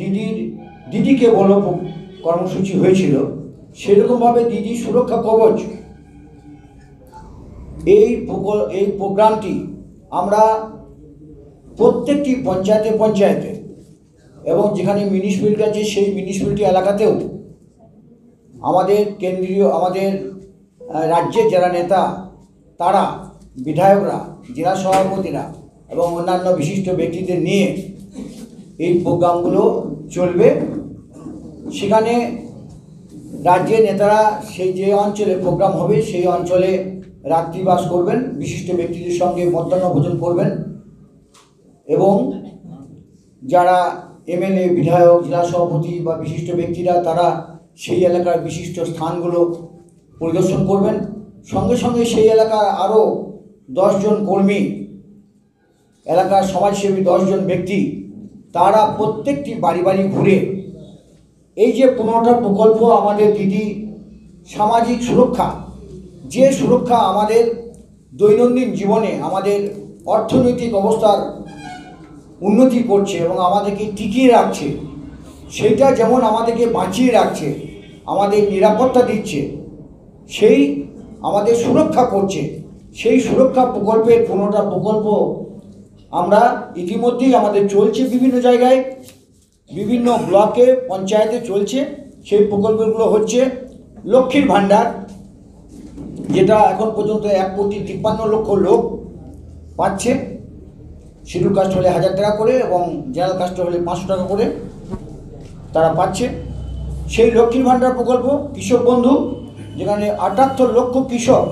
দিদির দিদিকে বলো, কর্মসূচি হয়েছিল, সেরকমভাবে দিদি সুরক্ষা কবচ, এই এই প্রোগ্রামটি আমরা প্রত্যেকটি পঞ্চায়েতে পঞ্চায়েতে এবং যেখানে মিউনিসিপ্যালিটি আছে, সেই মিউনিসিপ্যালিটি এলাকাতেও আমাদের কেন্দ্রীয়, আমাদের রাজ্যের যারা নেতা, তারা, বিধায়করা, জেলা সভাপতিরা এবং অন্যান্য বিশিষ্ট ব্যক্তিদের নিয়ে এই প্রোগ্রামগুলো চলবে। সেখানে রাজ্যের নেতারা সেই যে অঞ্চলে প্রোগ্রাম হবে, সেই অঞ্চলে রাত্রিবাস করবেন, বিশিষ্ট ব্যক্তিদের সঙ্গে মধ্যাহ্ন ভোজন করবেন এবং যারা এমএলএ, বিধায়ক, জেলা সভাপতি বা বিশিষ্ট ব্যক্তিরা, তারা সেই এলাকার বিশিষ্ট স্থানগুলো পরিদর্শন করবেন। সঙ্গে সঙ্গে সেই এলাকার আরও দশজন কর্মী, এলাকার সমাজসেবী দশজন ব্যক্তি তারা প্রত্যেকটি বাড়ি বাড়ি ঘুরে এই যে পনেরোটা প্রকল্প আমাদের দিদি সামাজিক সুরক্ষা, যে সুরক্ষা আমাদের দৈনন্দিন জীবনে আমাদের অর্থনৈতিক অবস্থার উন্নতি করছে এবং আমাদেরকে টিকিয়ে রাখছে, সেটা যেমন আমাদেরকে বাঁচিয়ে রাখছে, আমাদের নিরাপত্তা দিচ্ছে, সেই আমাদের সুরক্ষা করছে, সেই সুরক্ষা প্রকল্পের পনেরোটা প্রকল্প আমরা ইতিমধ্যেই আমাদের চলছে বিভিন্ন জায়গায়, বিভিন্ন ব্লকে, পঞ্চায়েতে চলছে। সেই প্রকল্পগুলো হচ্ছে লক্ষ্মীর ভাণ্ডার, যেটা এখন পর্যন্ত এক কোটি তিপ্পান্ন লক্ষ লোক পাচ্ছে। শিডিউল কাস্ট হলে হাজার টাকা করে এবং জেনারেল কাস্ট হলে পাঁচশো টাকা করে তারা পাচ্ছে। সেই লক্ষ্মীর ভাণ্ডার প্রকল্প, কৃষক বন্ধু, যেখানে আটাত্তর লক্ষ কৃষক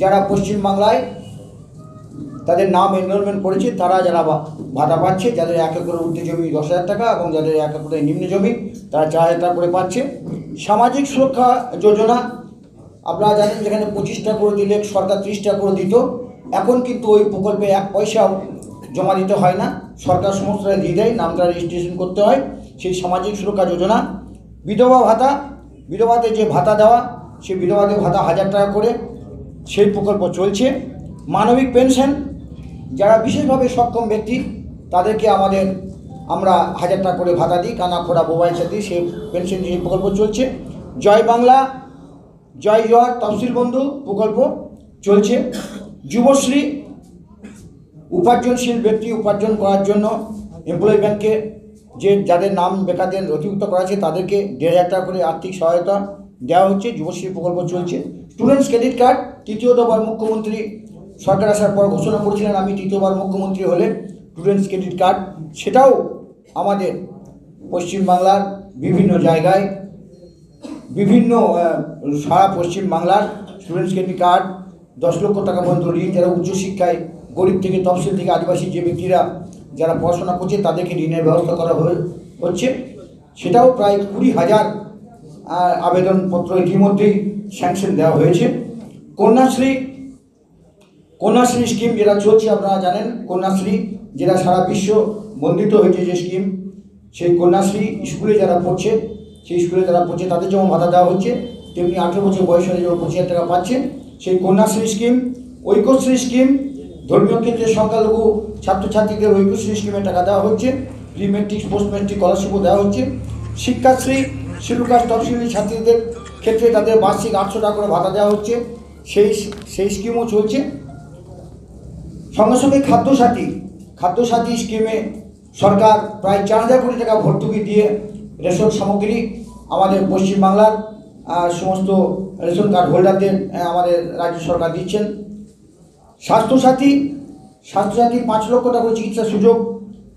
যারা পশ্চিমবাংলায় তাদের নাম এনরোলমেন্ট করেছে, তারা যারা ভাতা পাচ্ছে, যাদের এক একরের ঊর্ধ্বে জমি দশ হাজার টাকা এবং যাদের এক একরের নিম্ন জমি, তারা চার হাজার টাকা করে পাচ্ছে। সামাজিক সুরক্ষা যোজনা, আপনারা জানেন যেখানে পঁচিশটা করে দিলে সরকার ত্রিশটা করে দিত। এখন কিন্তু ওই প্রকল্পে এক পয়সাও জমা দিতে হয় না। সরকার সমস্তটা দিয়ে দেয়, নামটা রেজিস্ট্রেশন করতে হয়। সেই সামাজিক সুরক্ষা যোজনা, বিধবা ভাতা বিধবাতে যে ভাতা দেওয়া, সেই বিধবাতে ভাতা হাজার টাকা করে সেই প্রকল্প চলছে। মানবিক পেনশন যারা বিশেষভাবে সক্ষম ব্যক্তি, তাদেরকে আমাদের আমরা হাজার টাকা করে ভাতা দিই। কানা খোড়া মোবাইল সাথে সে পেনশন সেই প্রকল্প চলছে। জয় বাংলা, জয় জয় তফসিল বন্ধু প্রকল্প চলছে। যুবশ্রী, উপার্জনশীল ব্যক্তি উপার্জন করার জন্য এমপ্লয়ি ব্যাংকে যে যাদের নাম বেকারদের নথিভুক্ত করা আছে, তাদেরকে দেড় হাজার টাকা করে আর্থিক সহায়তা দেওয়া হচ্ছে। যুবশ্রী প্রকল্প চলছে। স্টুডেন্টস ক্রেডিট কার্ড তৃতীয় দফার মুখ্যমন্ত্রী সরকার আসার পর ঘোষণা করেছিলেন আমি তৃতীয়বার মুখ্যমন্ত্রী হলে স্টুডেন্টস ক্রেডিট কার্ড সেটাও আমাদের পশ্চিমবাংলার বিভিন্ন জায়গায়, বিভিন্ন সারা পশ্চিম বাংলার স্টুডেন্টস ক্রেডিট কার্ড দশ লক্ষ টাকা পর্যন্ত ঋণ, যারা উচ্চশিক্ষায় গরিব থেকে তফসিল থেকে আদিবাসী যে ব্যক্তিরা যারা পড়াশোনা করছে, তাদেরকে ঋণের ব্যবস্থা করা হচ্ছে। সেটাও প্রায় কুড়ি হাজার আবেদনপত্র ইতিমধ্যেই স্যাংশন দেওয়া হয়েছে। কন্যাশ্রী কন্যাশ্রী স্কিম যেটা চলছে আপনারা জানেন, কন্যাশ্রী যেটা সারা বিশ্ব বন্ধিত হয়েছে যে স্কিম সেই কন্যাশ্রী স্কুলে যারা পড়ছে, সেই স্কুলে যারা পড়ছে, তাদের যেমন ভাতা দেওয়া হচ্ছে, তেমনি আঠেরো বছর বয়স হলে যেমন পঁচিশ টাকা পাচ্ছে সেই কন্যাশ্রী স্কিম ঐক্যশ্রী স্কিম ধর্মীয় কেন্দ্রের সংখ্যালঘু ছাত্রছাত্রীদের ঐক্যশ্রী স্কিমে টাকা দেওয়া হচ্ছে প্রি মেট্রিক পোস্ট মেট্রিক স্কলারশিপও দেওয়া হচ্ছে। শিক্ষাশ্রী শিডিউল কাস্ট ছাত্রীদের ক্ষেত্রে তাদের বার্ষিক আটশো টাকা করে ভাতা দেওয়া হচ্ছে। সেই সেই স্কিমও চলছে। সঙ্গে সঙ্গে খাদ্যসাথী খাদ্যসাথী স্কিমে সরকার প্রায় চার হাজার কোটি টাকা ভর্তুকি দিয়ে রেশন সামগ্রী আমাদের পশ্চিমবাংলার সমস্ত রেশন কার্ড হোল্ডারদের আমাদের রাজ্য সরকার দিচ্ছেন। স্বাস্থ্যসাথী স্বাস্থ্যসাথী পাঁচ লক্ষ টাকা করে চিকিৎসার সুযোগ,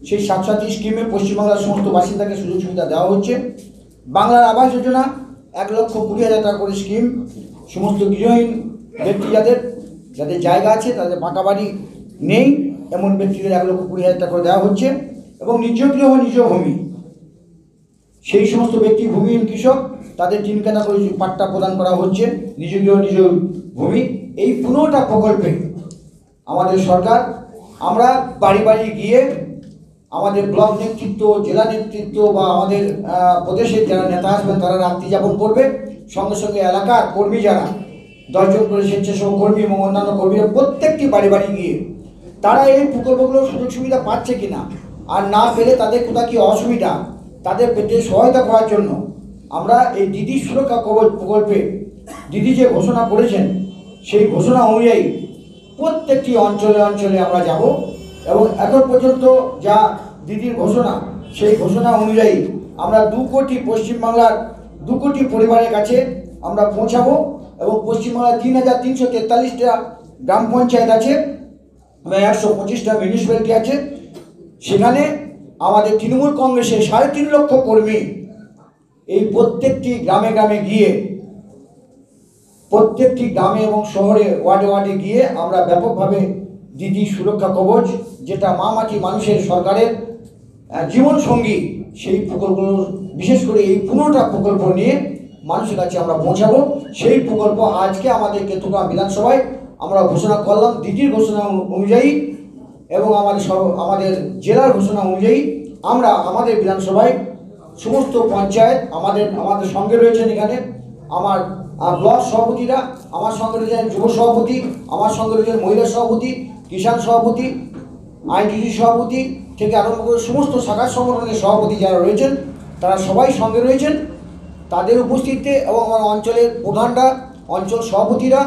সেই স্বাস্থ্যসাথী স্কিমে পশ্চিমবাংলার সমস্ত বাসিন্দাকে সুযোগ সুবিধা দেওয়া হচ্ছে। বাংলার আবাস যোজনা, এক লক্ষ কুড়ি হাজার টাকা করে স্কিম সমস্ত গৃহহীন ব্যক্তি যাদের যাদের জায়গা আছে, তাদের পাকা বাড়ি নেই, এমন ব্যক্তিদের এক লক্ষ কুড়ি হাজার টাকা দেওয়া হচ্ছে এবং নিজ গৃহ নিজ ভূমি। সেই সমস্ত ব্যক্তি ভূমিহীন কৃষক, তাদের তিন কানা করে পাট্টা প্রদান করা হচ্ছে, নিজ গৃহ, নিজ ভূমি, এই পুরোটা প্রকল্পে আমাদের সরকার, আমরা বাড়ি বাড়ি গিয়ে আমাদের ব্লক নেতৃত্ব, জেলা নেতৃত্ব বা আমাদের প্রদেশের যারা নেতা আসবেন, তারা রাত্রি যাপন করবে। সঙ্গে সঙ্গে এলাকার কর্মী যারা, দশজন করে স্বেচ্ছাসেবক কর্মী এবং অন্যান্য কর্মীরা প্রত্যেকটি বাড়ি বাড়ি গিয়ে তারা এই প্রকল্পগুলোর সুযোগ সুবিধা পাচ্ছে কিনা? আর না পেলে তাদের কোথাও কি অসুবিধা? তাদের পেতে সহায়তা করার জন্য আমরা এই দিদি সুরক্ষা কবচ প্রকল্পে দিদি যে ঘোষণা করেছেন, সেই ঘোষণা অনুযায়ী প্রত্যেকটি অঞ্চলে অঞ্চলে আমরা যাব এবং এখন পর্যন্ত যা দিদির ঘোষণা, সেই ঘোষণা অনুযায়ী আমরা দু কোটি পশ্চিমবাংলার, দু কোটি পরিবারের কাছে আমরা পৌঁছাবো এবং পশ্চিমবাংলার তিন হাজার তিনশো তেতাল্লিশটা গ্রাম পঞ্চায়েত আছে। একশো পঁচিশটা মিউনিসিপ্যালিটি আছে, সেখানে আমাদের তৃণমূল কংগ্রেসের সাড়ে তিন লক্ষ কর্মী এই প্রত্যেকটি গ্রামে গ্রামে গিয়ে, প্রত্যেকটি গ্রামে এবং শহরে ওয়ার্ডে ওয়ার্ডে গিয়ে আমরা ব্যাপকভাবে দিদি সুরক্ষা কবচ, যেটা মা মাটি মানুষের সরকারের জীবন সঙ্গী, সেই প্রকল্পগুলো, বিশেষ করে এই পনেরোটা প্রকল্প নিয়ে মানুষের কাছে আমরা পৌঁছাবো। সেই প্রকল্প আজকে আমাদের কেতুগ্রাম বিধানসভায় আমরা ঘোষণা করলাম দিদির ঘোষণা অনুযায়ী এবং আমাদের সর্ব- আমাদের জেলার ঘোষণা অনুযায়ী আমরা আমাদের বিধানসভায় সমস্ত পঞ্চায়েত, আমাদের আমাদের সঙ্গে রয়েছেন এখানে আমার ব্লক সভাপতিরা, আমার সঙ্গে রয়েছেন যুব সভাপতি, আমার সঙ্গে রয়েছেন মহিলা সভাপতি, কিষাণ সভাপতি, আইনজীবী সভাপতি থেকে আরম্ভ করে সমস্ত শাখা সংগঠনের সভাপতি যারা রয়েছেন, তারা সবাই সঙ্গে রয়েছেন। তাদের উপস্থিতিতে এবং আমার অঞ্চলের প্রধানরা, অঞ্চল সভাপতিরা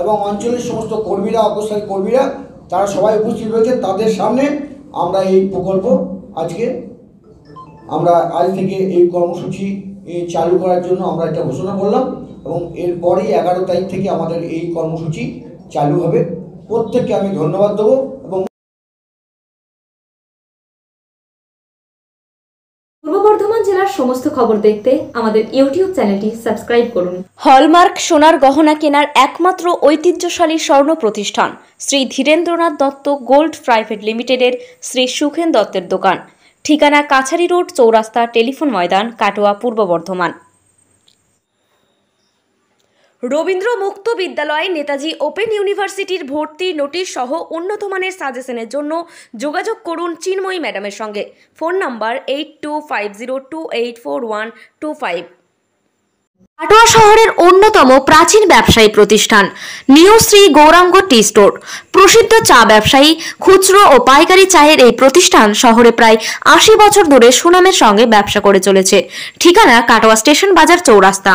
এবং অঞ্চলের সমস্ত কর্মীরা অগ্রসরী কর্মীরা, তারা সবাই উপস্থিত রয়েছেন তাদের সামনে আমরা এই প্রকল্প আজকে, আমরা আজ থেকে এই কর্মসূচি চালু করার জন্য আমরা এটা ঘোষণা করলাম এবং এরপরেই এগারো তারিখ থেকে আমাদের এই কর্মসূচি চালু হবে। প্রত্যেককে আমি ধন্যবাদ দেবো। সমস্ত খবর দেখতে আমাদের ইউটিউব চ্যানেলটি সাবস্ক্রাইব করুন। হলমার্ক সোনার গহনা কেনার একমাত্র ঐতিহ্যশালী স্বর্ণ প্রতিষ্ঠান, শ্রী ধীরেন্দ্রনাথ দত্ত গোল্ড প্রাইভেট লিমিটেডের শ্রী সুখেন দত্তের দোকান। ঠিকানা কাছারি রোড চৌরাস্তা টেলিফোন ময়দান, কাটোয়া, পূর্ব বর্ধমান। রবীন্দ্র মুক্ত বিদ্যালয়ে নেতাজি ওপেন ইউনিভার্সিটির ভর্তি নোটিশ সহ উন্নত মানের সাজেশনের জন্য যোগাযোগ করুন চিন্ময়ী ম্যাডামের সঙ্গে। Phone number eight two five zero two eight four one two five Katwa শহরের অন্যতম প্রাচীন ব্যবসায়ী প্রতিষ্ঠান new Shri Gouranga tea store. প্রসিদ্ধ চা ব্যবসায়ী খুচরো ও পাইকারি চায়ের এই প্রতিষ্ঠান শহরে প্রায় আশি বছর ধরে সুনামের সঙ্গে ব্যবসা করে চলেছে। ঠিকানা কাটোয়া স্টেশন বাজার চৌরাস্তা।